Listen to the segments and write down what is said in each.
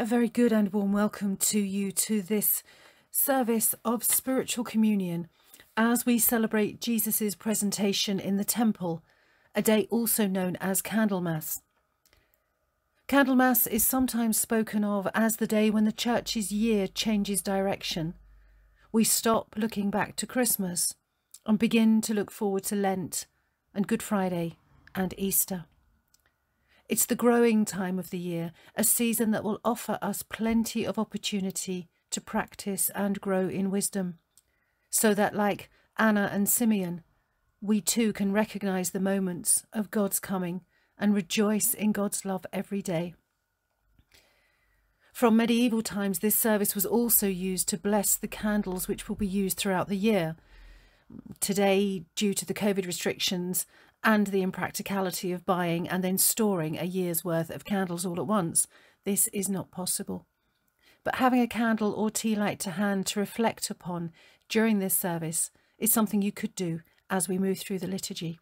A very good and warm welcome to you to this service of spiritual communion as we celebrate Jesus' presentation in the temple, a day also known as Candlemas. Candlemas is sometimes spoken of as the day when the church's year changes direction. We stop looking back to Christmas and begin to look forward to Lent and Good Friday and Easter. It's the growing time of the year, a season that will offer us plenty of opportunity to practice and grow in wisdom, so that, like Anna and Simeon, we too can recognize the moments of God's coming and rejoice in God's love every day. From medieval times, this service was also used to bless the candles which will be used throughout the year. Today, due to the COVID restrictions and the impracticality of buying and then storing a year's worth of candles all at once, this is not possible. But having a candle or tea light to hand to reflect upon during this service is something you could do as we move through the liturgy.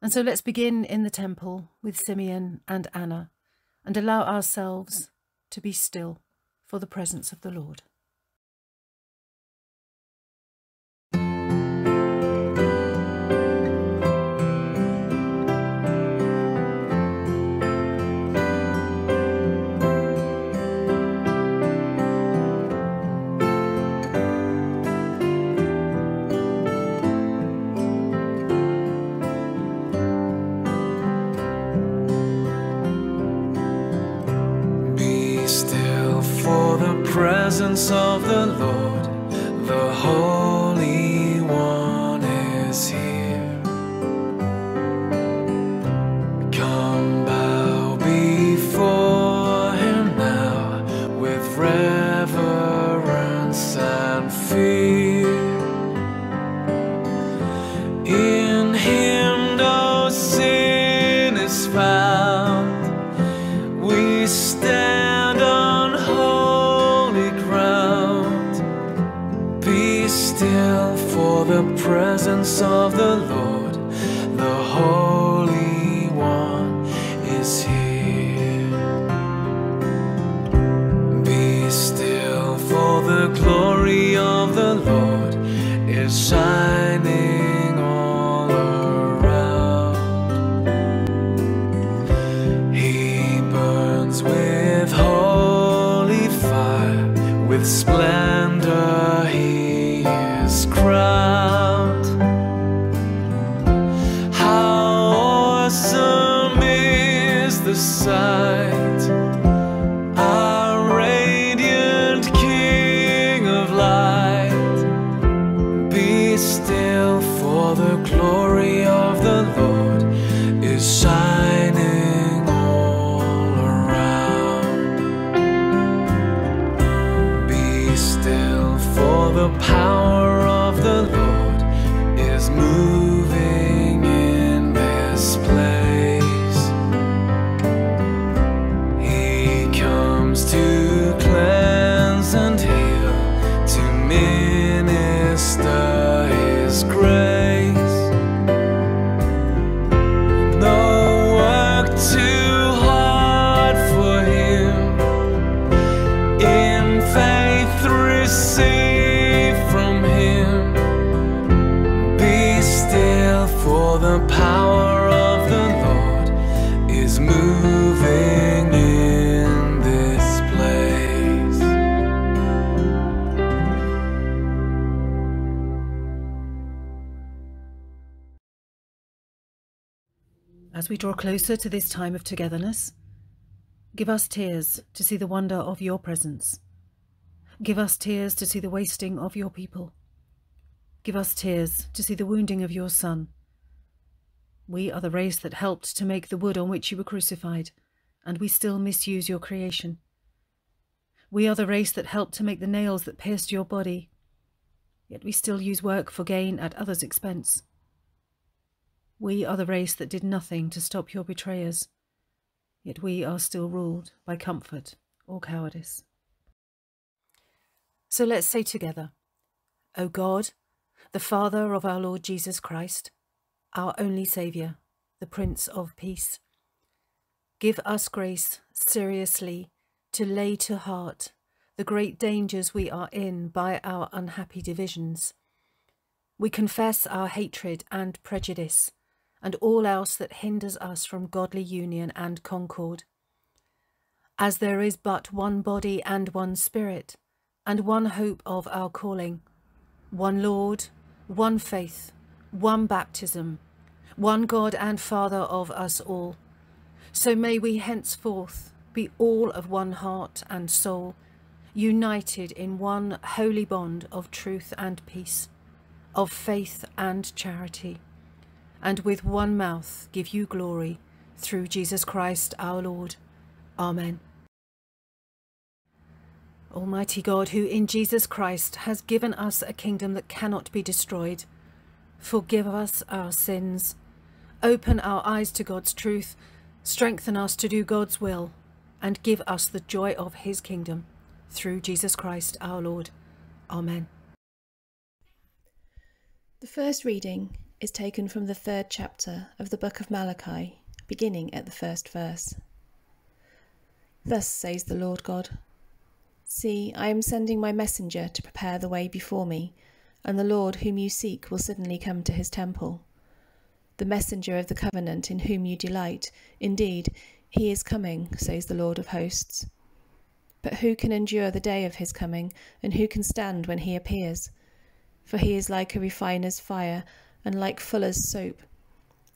And so let's begin in the temple with Simeon and Anna and allow ourselves to be still for the presence of the Lord. With splendor As we draw closer to this time of togetherness, give us tears to see the wonder of your presence. Give us tears to see the wasting of your people. Give us tears to see the wounding of your Son. We are the race that helped to make the wood on which you were crucified, and we still misuse your creation. We are the race that helped to make the nails that pierced your body, yet we still use work for gain at others' expense. We are the race that did nothing to stop your betrayers, yet we are still ruled by comfort or cowardice. So let's say together, O God, the Father of our Lord Jesus Christ, our only Saviour, the Prince of Peace, give us grace seriously to lay to heart the great dangers we are in by our unhappy divisions. We confess our hatred and prejudice, and all else that hinders us from godly union and concord. As there is but one body and one spirit, and one hope of our calling, one Lord, one faith, one baptism, one God and Father of us all, so may we henceforth be all of one heart and soul, united in one holy bond of truth and peace, of faith and charity, and with one mouth give you glory through Jesus Christ our Lord. Amen. Almighty God, who in Jesus Christ has given us a kingdom that cannot be destroyed, forgive us our sins, open our eyes to God's truth, strengthen us to do God's will, and give us the joy of his kingdom through Jesus Christ our Lord. Amen. The first reading is taken from the third chapter of the book of Malachi, beginning at the first verse. Thus says the Lord God See, I am sending my messenger to prepare the way before me, and the Lord whom you seek will suddenly come to his temple. The messenger of the covenant in whom you delight, indeed, he is coming, says the Lord of hosts. But who can endure the day of his coming, and who can stand when he appears? For he is like a refiner's fire, and like fuller's soap.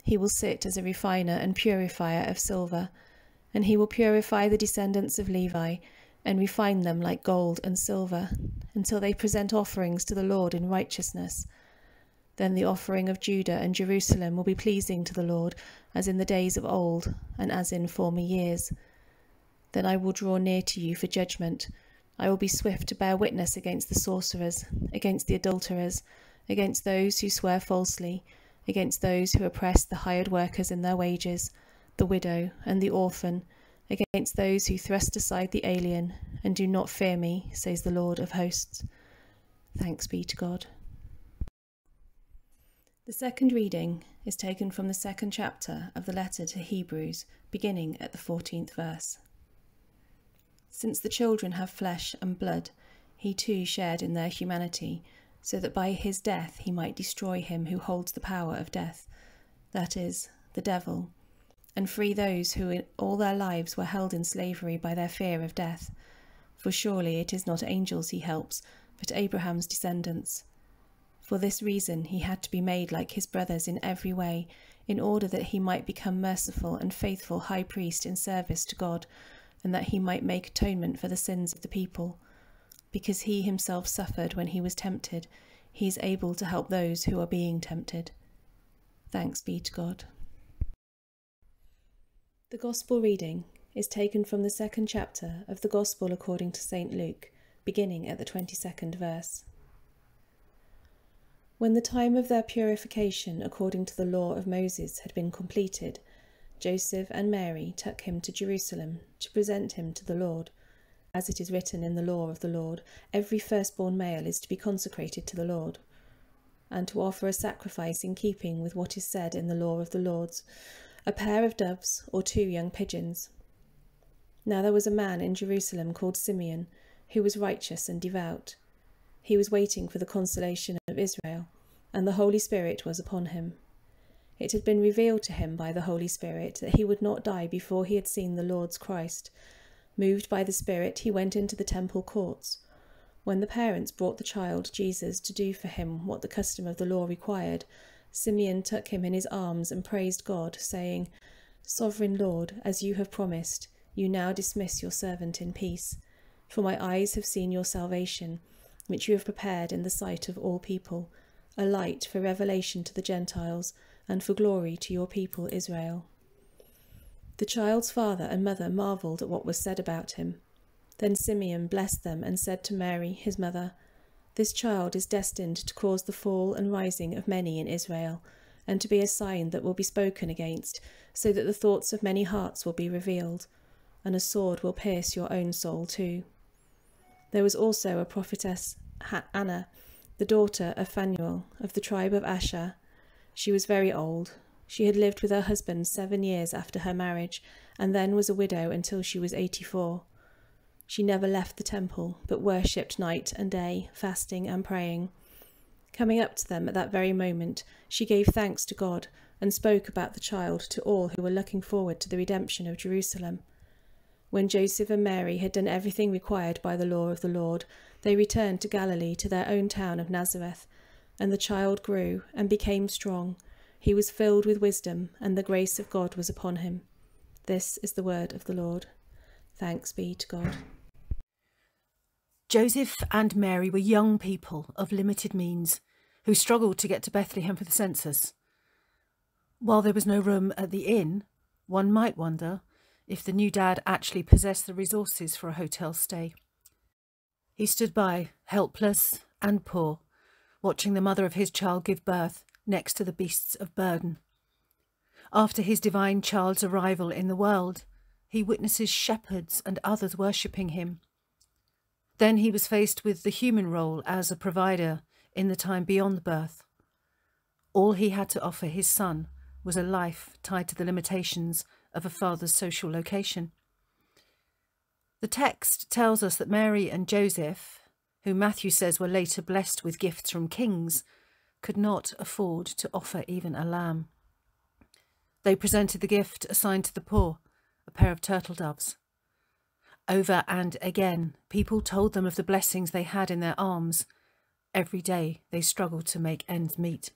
He will sit as a refiner and purifier of silver, and he will purify the descendants of Levi, and refine them like gold and silver, until they present offerings to the Lord in righteousness. Then the offering of Judah and Jerusalem will be pleasing to the Lord, as in the days of old, and as in former years. Then I will draw near to you for judgment. I will be swift to bear witness against the sorcerers, against the adulterers, against those who swear falsely, against those who oppress the hired workers in their wages, the widow and the orphan, against those who thrust aside the alien, and do not fear me, says the Lord of hosts. Thanks be to God. The second reading is taken from the second chapter of the letter to Hebrews, beginning at the fourteenth verse. Since the children have flesh and blood, he too shared in their humanity, so that by his death he might destroy him who holds the power of death, that is, the devil, and free those who in all their lives were held in slavery by their fear of death. For surely it is not angels he helps, but Abraham's descendants. For this reason he had to be made like his brothers in every way, in order that he might become merciful and faithful high priest in service to God and that he might make atonement for the sins of the people. Because he himself suffered when he was tempted, he is able to help those who are being tempted. Thanks be to God. The Gospel reading is taken from the second chapter of the Gospel according to St. Luke, beginning at the 22nd verse. When the time of their purification according to the law of Moses had been completed, Joseph and Mary took him to Jerusalem to present him to the Lord. As it is written in the law of the Lord, every firstborn male is to be consecrated to the Lord, and to offer a sacrifice in keeping with what is said in the law of the Lord's, a pair of doves or two young pigeons. Now there was a man in Jerusalem called Simeon, who was righteous and devout. He was waiting for the consolation of Israel, and the Holy Spirit was upon him. It had been revealed to him by the Holy Spirit that he would not die before he had seen the Lord's Christ. Moved by the Spirit, he went into the temple courts. When the parents brought the child, Jesus, to do for him what the custom of the law required, Simeon took him in his arms and praised God, saying, Sovereign Lord, as you have promised, you now dismiss your servant in peace. For my eyes have seen your salvation, which you have prepared in the sight of all people, a light for revelation to the Gentiles and for glory to your people Israel. The child's father and mother marvelled at what was said about him. Then Simeon blessed them and said to Mary, his mother, This child is destined to cause the fall and rising of many in Israel, and to be a sign that will be spoken against, so that the thoughts of many hearts will be revealed, and a sword will pierce your own soul too. There was also a prophetess, Anna, the daughter of Phanuel, of the tribe of Asher. She was very old. She had lived with her husband seven years after her marriage, and then was a widow until she was eighty four. She never left the temple, but worshipped night and day, fasting and praying. Coming up to them at that very moment, she gave thanks to God and spoke about the child to all who were looking forward to the redemption of Jerusalem. When Joseph and Mary had done everything required by the law of the Lord, they returned to Galilee to their own town of Nazareth. And the child grew and became strong. He was filled with wisdom, and the grace of God was upon him. This is the word of the Lord. Thanks be to God. Joseph and Mary were young people of limited means who struggled to get to Bethlehem for the census. While there was no room at the inn, one might wonder if the new dad actually possessed the resources for a hotel stay. He stood by, helpless and poor, watching the mother of his child give birth next to the beasts of burden. After his divine child's arrival in the world, he witnesses shepherds and others worshipping him then he was faced with the human role as a provider in the time beyond birth. All he had to offer his son was a life tied to the limitations of a father's social location. The text tells us that Mary and Joseph, who Matthew says were later blessed with gifts from kings, could not afford to offer even a lamb. They presented the gift assigned to the poor, a pair of turtle doves. Over and again, people told them of the blessings they had in their arms. Every day they struggled to make ends meet.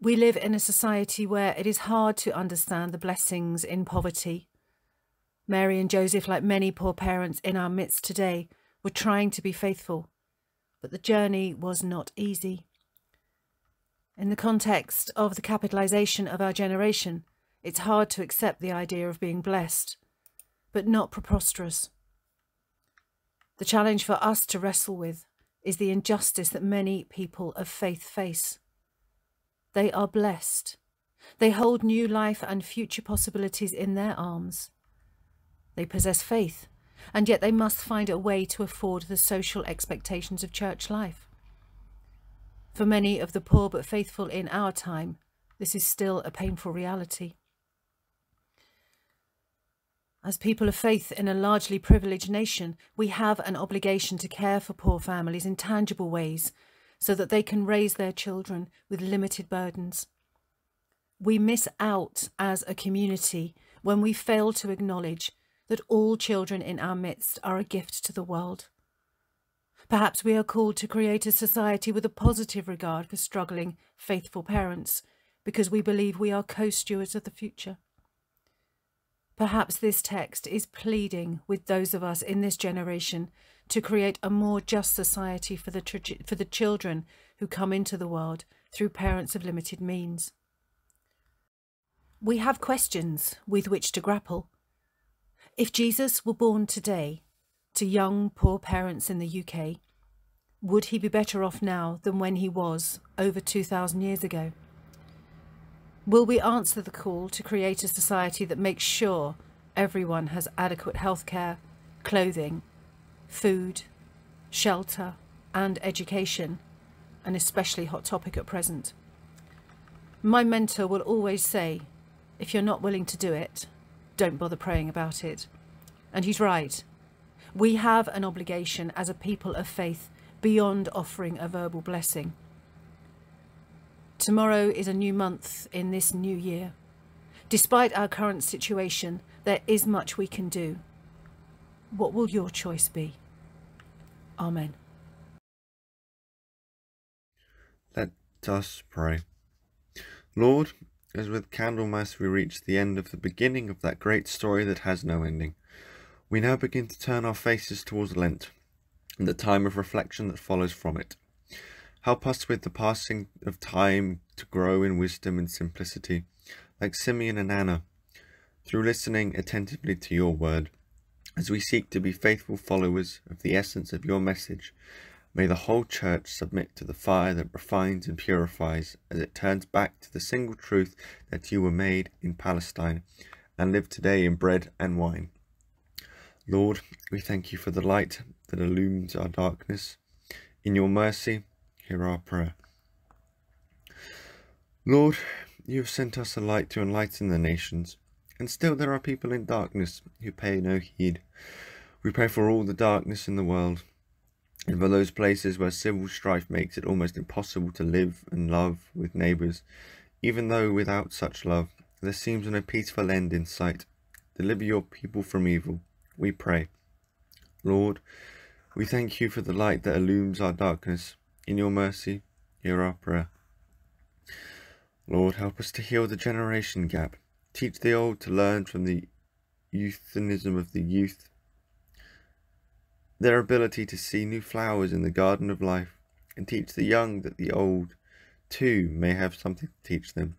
We live in a society where it is hard to understand the blessings in poverty. Mary and Joseph, like many poor parents in our midst today, were trying to be faithful, but the journey was not easy. In the context of the capitalisation of our generation, it's hard to accept the idea of being blessed but not preposterous. The challenge for us to wrestle with is the injustice that many people of faith face. They are blessed. They hold new life and future possibilities in their arms. They possess faith, and yet they must find a way to afford the social expectations of church life. For many of the poor but faithful in our time, this is still a painful reality. As people of faith in a largely privileged nation, we have an obligation to care for poor families in tangible ways so that they can raise their children with limited burdens. We miss out as a community when we fail to acknowledge that all children in our midst are a gift to the world. Perhaps we are called to create a society with a positive regard for struggling, faithful parents because we believe we are co-stewards of the future. Perhaps this text is pleading with those of us in this generation to create a more just society for the, for the children who come into the world through parents of limited means. We have questions with which to grapple. If Jesus were born today to young poor parents in the UK, would he be better off now than when he was over 2,000 years ago? Will we answer the call to create a society that makes sure everyone has adequate healthcare, clothing, food, shelter and education, an especially hot topic at present? My mentor will always say, if you're not willing to do it, don't bother praying about it. And he's right. We have an obligation as a people of faith beyond offering a verbal blessing. Tomorrow is a new month in this new year. Despite our current situation, there is much we can do. What will your choice be? Amen. Let us pray. Lord, as with Candlemas we reach the end of the beginning of that great story that has no ending, we now begin to turn our faces towards Lent and the time of reflection that follows from it. Help us with the passing of time to grow in wisdom and simplicity, like Simeon and Anna, through listening attentively to your word. As we seek to be faithful followers of the essence of your message, may the whole church submit to the fire that refines and purifies as it turns back to the single truth that you were made in Palestine and live today in bread and wine. Lord, we thank you for the light that illumines our darkness. In your mercy, hear our prayer. Lord, you have sent us a light to enlighten the nations, and still there are people in darkness who pay no heed. We pray for all the darkness in the world, and for those places where civil strife makes it almost impossible to live and love with neighbours, even though without such love there seems no peaceful end in sight. Deliver your people from evil, we pray. Lord, we thank you for the light that illumes our darkness. In your mercy, hear our prayer. Lord, help us to heal the generation gap. Teach the old to learn from the euthanism of the youth, their ability to see new flowers in the garden of life, and teach the young that the old, too, may have something to teach them.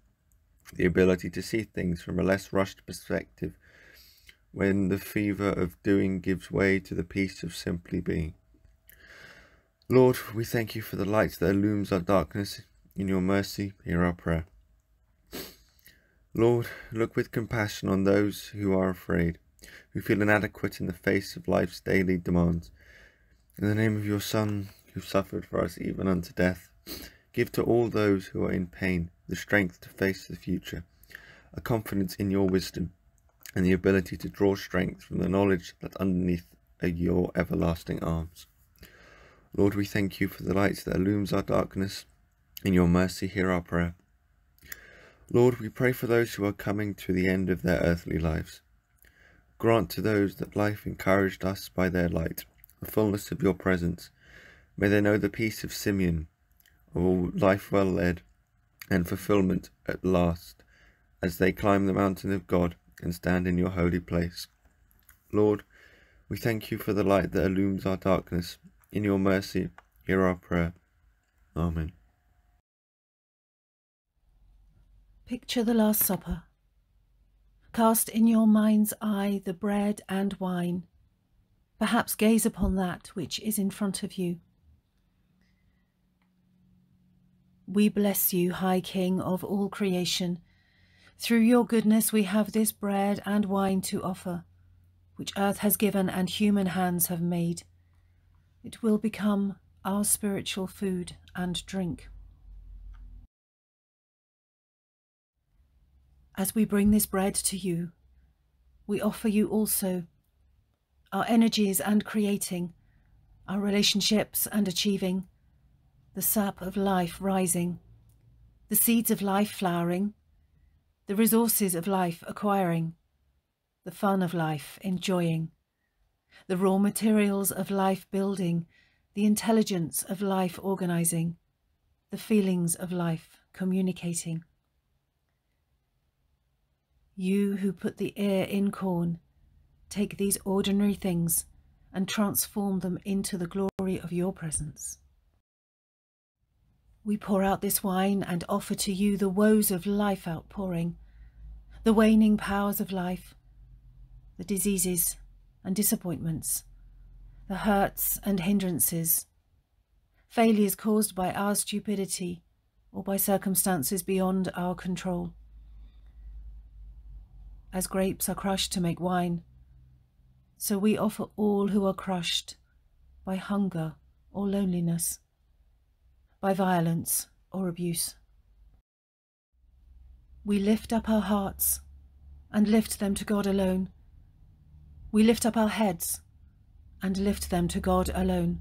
The ability to see things from a less rushed perspective when the fever of doing gives way to the peace of simply being. Lord, we thank you for the light that illumes our darkness. In your mercy, hear our prayer. Lord, look with compassion on those who are afraid, who feel inadequate in the face of life's daily demands. In the name of your Son, who suffered for us even unto death, give to all those who are in pain the strength to face the future, a confidence in your wisdom, and the ability to draw strength from the knowledge that underneath are your everlasting arms. Lord, we thank you for the light that illumes our darkness. In your mercy, hear our prayer. Lord, we pray for those who are coming to the end of their earthly lives. Grant to those that life encouraged us by their light, the fullness of your presence. May they know the peace of Simeon, of all life well led, and fulfillment at last, as they climb the mountain of God and stand in your holy place. Lord, we thank you for the light that illumes our darkness. In your mercy, hear our prayer. Amen. Picture the Last Supper. Cast in your mind's eye the bread and wine. Perhaps gaze upon that which is in front of you. We bless you, High King of all creation through your goodness we have this bread and wine to offer, which earth has given and human hands have made. It will become our spiritual food and drink. As we bring this bread to you, we offer you also our energies and creating, our relationships and achieving, the sap of life rising, the seeds of life flowering, the resources of life acquiring, the fun of life enjoying, the raw materials of life building, the intelligence of life organizing, the feelings of life communicating. You who put the ear in corn, take these ordinary things and transform them into the glory of your presence. We pour out this wine and offer to you the woes of life outpouring, the waning powers of life, the diseases and disappointments, the hurts and hindrances, failures caused by our stupidity or by circumstances beyond our control. As grapes are crushed to make wine, so we offer all who are crushed by hunger or loneliness by violence or abuse. We lift up our hearts and lift them to God alone. We lift up our heads and lift them to God alone.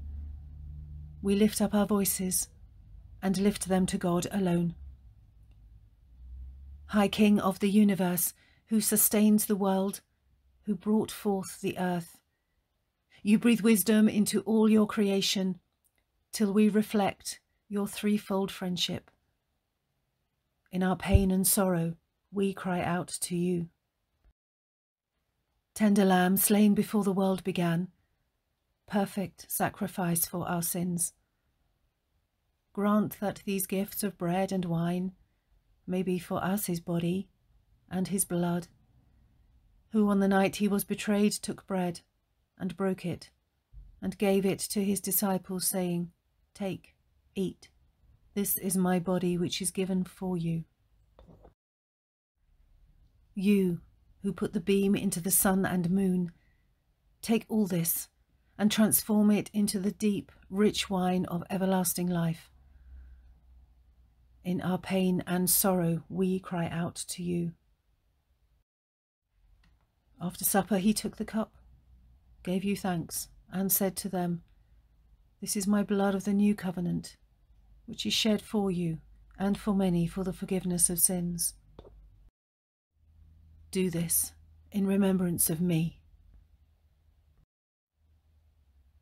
We lift up our voices and lift them to God alone. High King of the universe, who sustains the world, who brought forth the earth, you breathe wisdom into all your creation, till we reflect your threefold friendship. In our pain and sorrow, we cry out to you. Tender Lamb slain before the world began, perfect sacrifice for our sins. Grant that these gifts of bread and wine may be for us his body and his blood, who on the night he was betrayed took bread and broke it and gave it to his disciples, saying, Take, Eat. This is my body which is given for you. You, who put the beam into the sun and moon, take all this and transform it into the deep, rich wine of everlasting life. In our pain and sorrow we cry out to you. After supper, he took the cup, gave you thanks, and said to them, This is my blood of the new covenant, which is shed for you and for many for the forgiveness of sins. Do this in remembrance of me.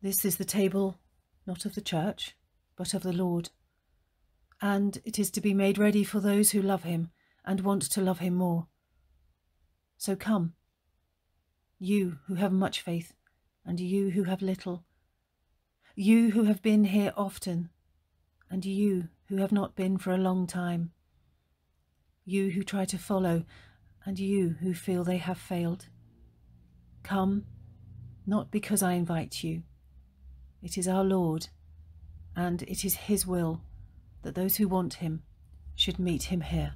This is the table, not of the church, but of the Lord, and it is to be made ready for those who love him and want to love him more. So come, you who have much faith, and you who have little, you who have been here often, and you who have not been for a long time, you who try to follow, and you who feel they have failed. Come, not because I invite you. It is our Lord, and it is His will that those who want Him should meet Him here.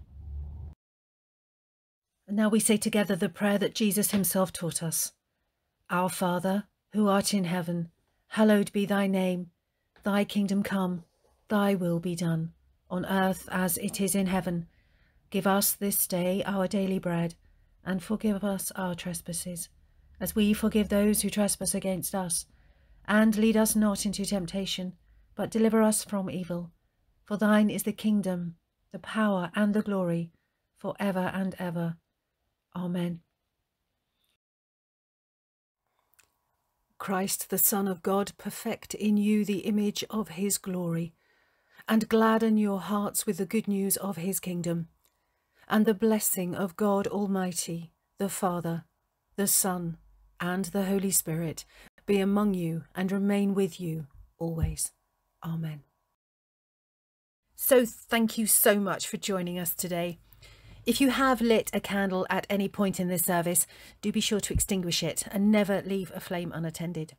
Now we say together the prayer that Jesus Himself taught us Our Father, who art in heaven, hallowed be thy name. Thy kingdom come, thy will be done, on earth as it is in heaven. Give us this day our daily bread, and forgive us our trespasses, as we forgive those who trespass against us. And lead us not into temptation, but deliver us from evil. For thine is the kingdom, the power, and the glory, for ever and ever. Amen. Christ, the Son of God, perfect in you the image of his glory, and gladden your hearts with the good news of his kingdom and the blessing of God Almighty, the Father, the Son, and the Holy Spirit be among you and remain with you always. Amen. So, thank you so much for joining us today. If you have lit a candle at any point in this service, do be sure to extinguish it and never leave a flame unattended.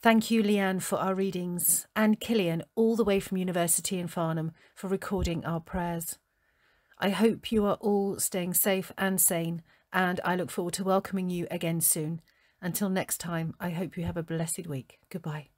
Thank you, Leanne, for our readings, and Killian, all the way from University in Farnham, for recording our prayers. I hope you are all staying safe and sane, and I look forward to welcoming you again soon. Until next time, I hope you have a blessed week. Goodbye.